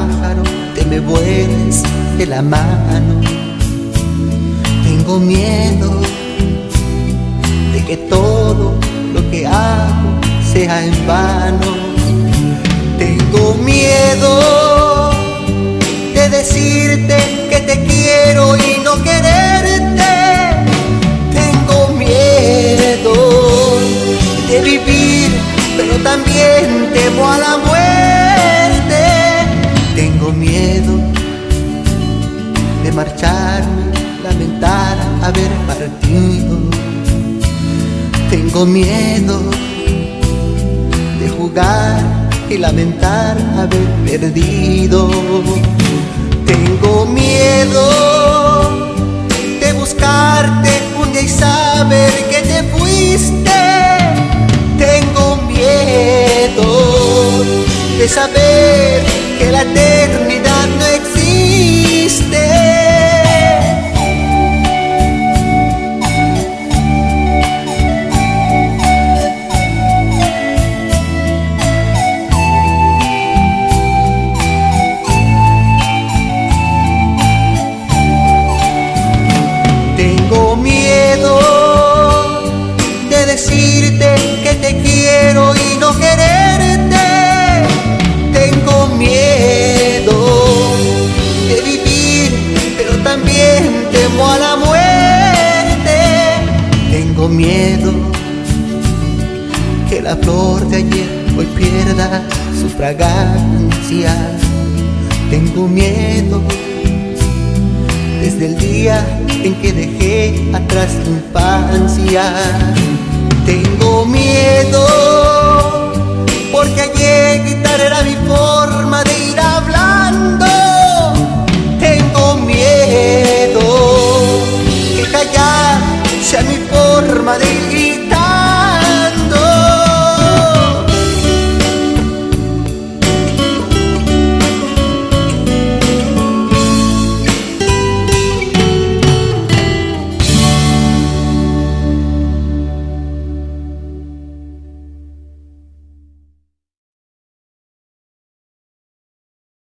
pájaro te me vuelves de la mano. Tengo miedo de que todo lo que hago sea en vano. Tengo miedo de decirte que te quiero y no quererte. Tengo miedo de vivir, pero también temo a la marcharme, lamentar haber partido. Tengo miedo de jugar y lamentar haber perdido. Tengo miedo de buscarte un día y saber que te fuiste. Tengo miedo de saber Tengo miedo que la flor de ayer hoy pierda su fragancia. Tengo miedo desde el día en que dejé atrás tu infancia. Tengo miedo porque ayer gritar era mi forma miedo